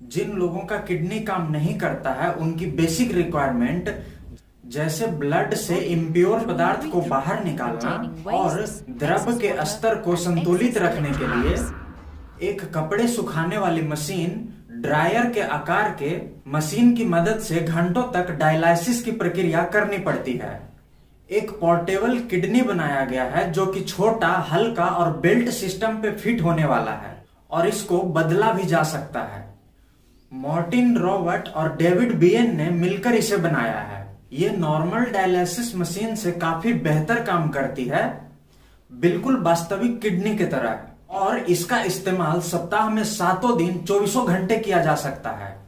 जिन लोगों का किडनी काम नहीं करता है, उनकी बेसिक रिक्वायरमेंट जैसे ब्लड से इम्प्योर पदार्थ को बाहर निकालना और द्रव के स्तर को संतुलित रखने के लिए एक कपड़े सुखाने वाली मशीन ड्रायर के आकार के मशीन की मदद से घंटों तक डायलाइसिस की प्रक्रिया करनी पड़ती है। एक पोर्टेबल किडनी बनाया गया है जो कि छोटा, हल्का और बेल्ट सिस्टम पे फिट होने वाला है और इसको बदला भी जा सकता है। मॉर्टिन रॉबर्ट और डेविड बियन ने मिलकर इसे बनाया है। ये नॉर्मल डायलिसिस मशीन से काफ़ी बेहतर काम करती है। बिल्कुल वास्तविक किडनी की तरह। और इसका इस्तेमाल सप्ताह में सातों दिन, चौबीसों घंटे किया जा सकता है।